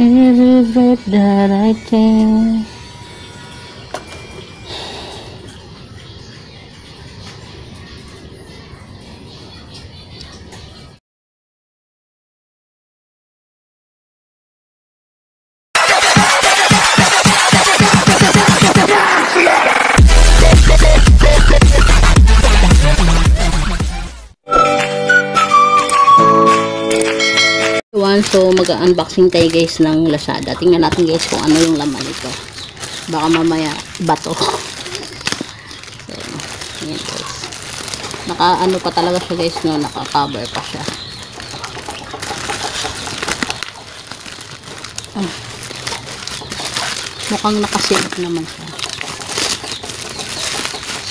Every breath that I take. So mag-unboxing tayo guys ng Lazada. Tingnan natin guys kung ano yung laman nito. Baka mamaya bato. So, yan guys. Naka ano pa talaga siya guys no, naka-cover pa siya. Ah. Mukhang nakasilip naman siya.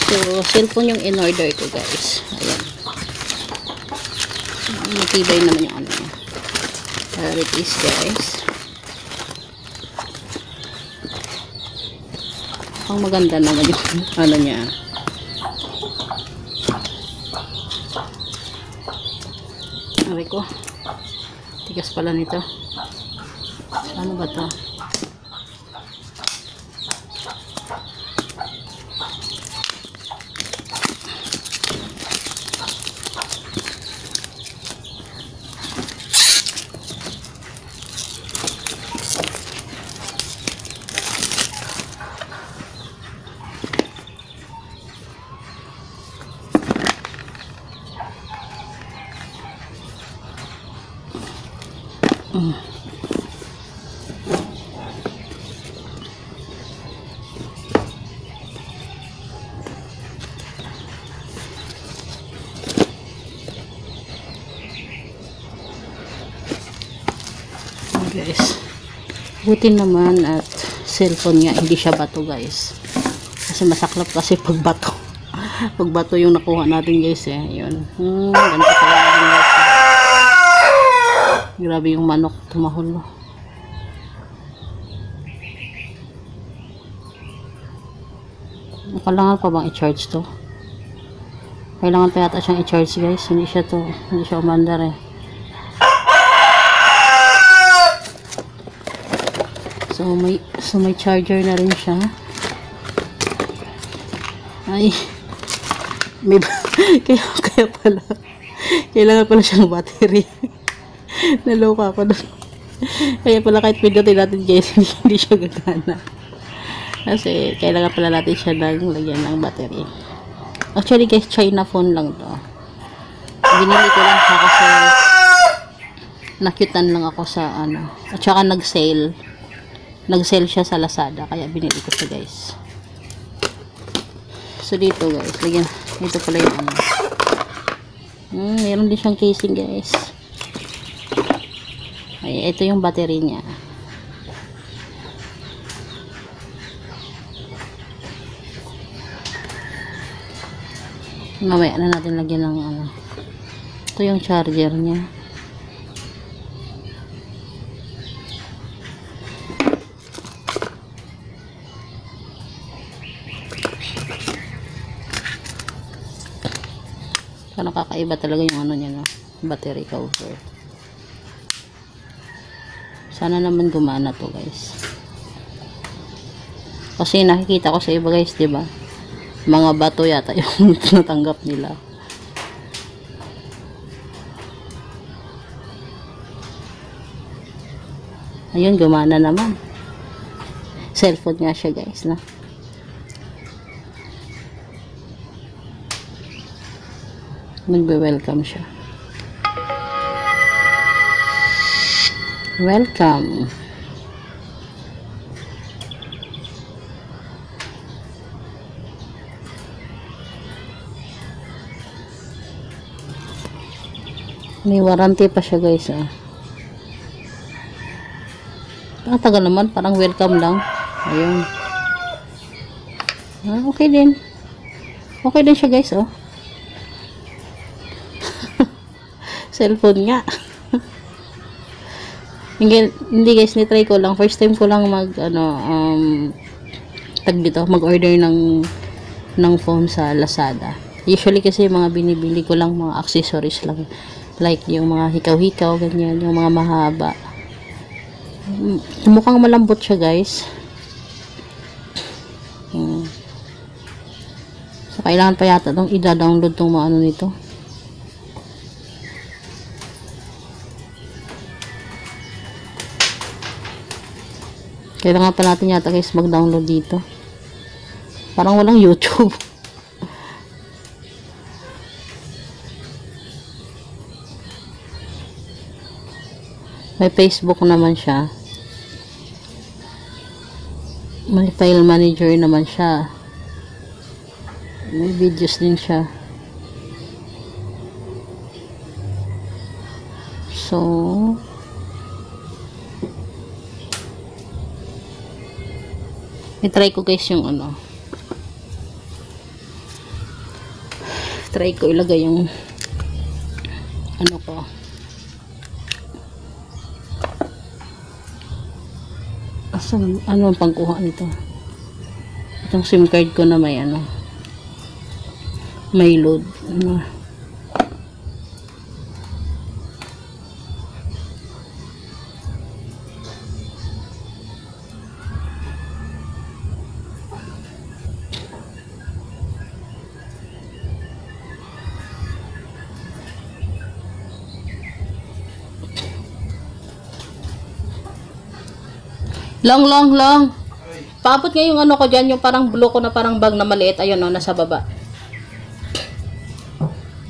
So, cellphone yung in-order ko guys. Ayan. Matibay naman yung ano niya. There it is guys. Ang maganda naman yung ano niya. Aray ko. Tigas pala nito. Ano ba to? Ayan, guys. Buti naman at cellphone nga hindi siya bato guys. Kasi masaklap kasi pag bato. pag bato yung nakuha natin guys eh. Yun. Hmm, ganito guys. Grabe yung manok tumahol. Kailangan pa bang i-charge to? Kailangan pa yata siyang i-charge guys. Hindi siya to. Hindi siya umandar eh. So may so may charger na rin siya. Ay. May kaya kaya pala. Kailangan pala siyang battery. Naloka ako doon. Kaya pala kahit pindutin natin guys, hindi, siya gagana. Kasi kailangan pala natin siya ng lagyan ng battery. Actually guys, China phone lang to. Binili ko lang siya kasi nakyutan lang ako sa ano. At saka nag-sale nag-sell siya sa Lazada kaya binili ko siya guys so dito guys lagyan ito pala yung ano hmm, meron din siyang casing guys ay ito yung battery niya mamaya na natin lagyan ng ano ito yung charger niya Parang kakaiba talaga yung ano niya, no? Battery cover. Sana naman gumana to, guys. Kasi nakikita ko sa iba, guys, 'di ba? Mga bato yata yung natanggap nila. Ayun, gumana naman. Cellphone nga siya, guys, na. Magbe-welcome siya. Welcome. May warranty pa siya guys ah. Ang tagal naman, parang welcome lang. Ayun. Ah, okay din. Okay din siya guys oh. cellphone nga. Hindi, hindi guys, ni-try ko lang. First time ko lang mag, ano, um, tag dito, mag-order ng, ng phone sa Lazada. Usually kasi mga binibili ko lang mga accessories lang. Like yung mga hikaw-hikaw, ganyan, yung mga mahaba. Mukhang malambot siya guys. Hmm. So, kailangan pa yata itong i-download itong mga ano nito. Kailangan pa natin yata guys mag-download dito. Parang walang YouTube. May Facebook naman siya. May file manager naman siya. May videos din siya. So, i-try ko guys yung ano. Try ko ilagay yung ano ko. Asan, ano ang pangkuha nito? Itong SIM card ko na may ano. May load. Ano. Long, long, long. Paabot nga yung ano ko dyan, yung parang blue ko na parang bag na maliit. Ayun o, nasa baba.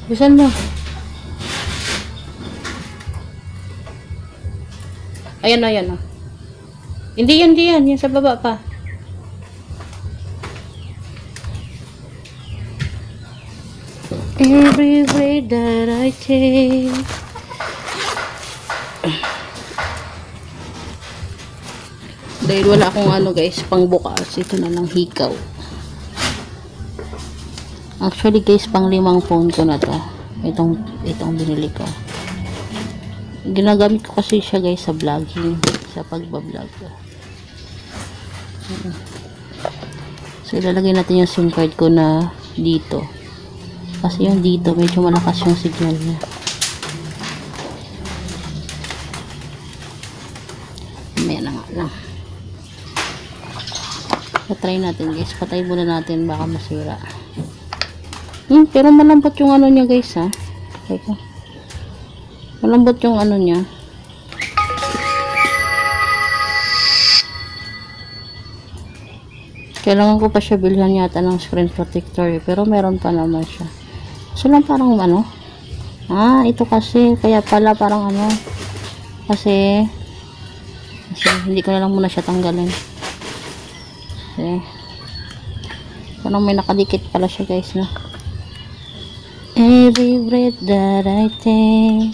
Bisan mo. Ayan ayan o. Hindi yan, hindi yan. Yan sa baba pa. Every way that I take Dahil wala akong ano guys, pang bukas. Ito na lang hikaw. Actually guys, pang limang phone ko na to. Itong, itong binili ko. Ginagamit ko kasi siya guys sa vlogging. Sa pagbablog. So ilalagay natin yung SIM card ko na dito. Kasi yung dito, medyo malakas yung signal niya. May na nga lang. Patry natin guys. Patay muna natin baka masira. Hmm, pero malambot yung ano niya guys ha. Teka. Malambot yung ano niya. Kailangan ko pa siya bilhan yata ng screen protector eh. Pero meron pa naman siya. So lang parang ano. Ah, ito kasi. Kaya pala parang ano. Kasi kasi hindi ko na lang muna siya tanggalin. Kasi parang may nakadikit pala siya guys na. Every breath that I take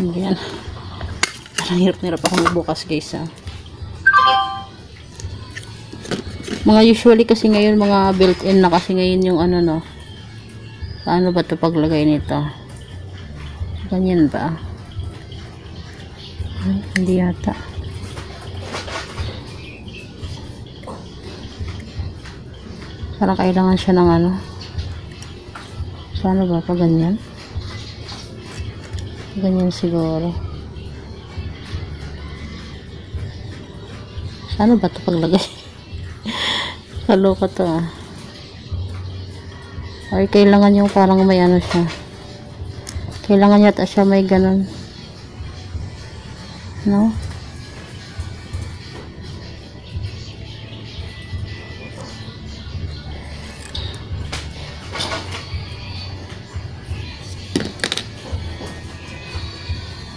Hindi yan. Parang hirap na hirap ako magbukas guys ha. Mga usually kasi ngayon mga built-in na kasi ngayon yung ano no. Paano ba 'to paglagay nito? Ganyan ba? Ay, hindi yata. Parang kailangan siya ng ano. Paano ba pa ganyan? Ganyan siguro. Paano ba ito paglagay? Kaloka to ah. Or kailangan yung parang may ano siya. Kailangan yata siya may ganun. No?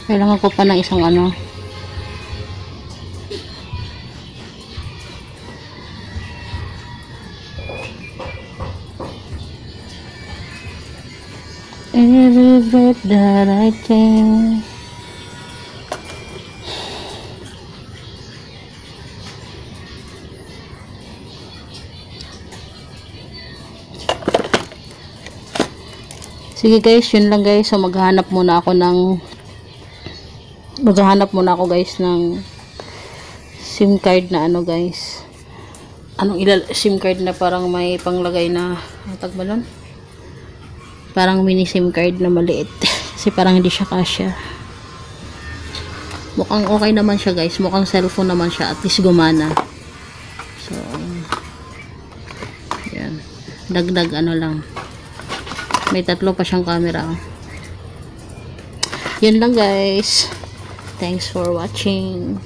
Kailangan ko pa ng isang ano. Breath that I take Sige guys, yun lang guys. So maghahanap muna ako ng maghahanap muna ako guys ng SIM card na ano guys. Anong ilal SIM card na parang may panglagay na ang tag ba nun? Parang mini SIM card na maliit. Kasi parang hindi siya kasya. Mukhang okay naman siya guys. Mukhang cellphone naman siya. At least gumana. So, yan. Dagdag ano lang. May tatlo pa siyang camera. Yun lang guys. Thanks for watching.